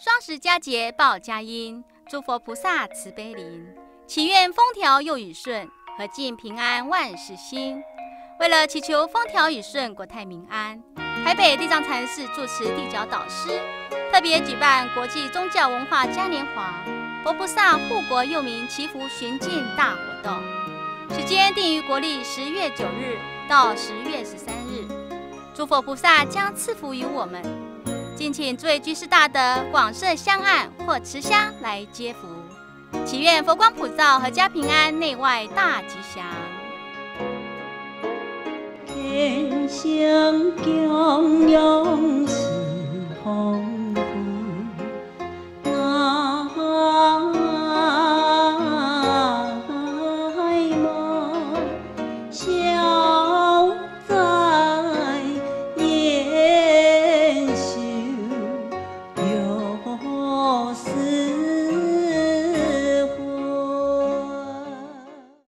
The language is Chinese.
双十佳节报佳音，诸佛菩萨慈悲临，祈愿风调又雨顺，和尽平安万事兴。为了祈求风调雨顺、国泰民安，台北地藏禅寺住持地角导师特别举办国际宗教文化嘉年华佛菩萨护国佑民祈福寻境大活动，时间定于国历十月九日到十月十三日。诸佛菩萨将赐福于我们，敬请诸位居士大德广设香案或持香来接福，祈愿佛光普照，阖家平安，内外大吉祥。天上降阳是风。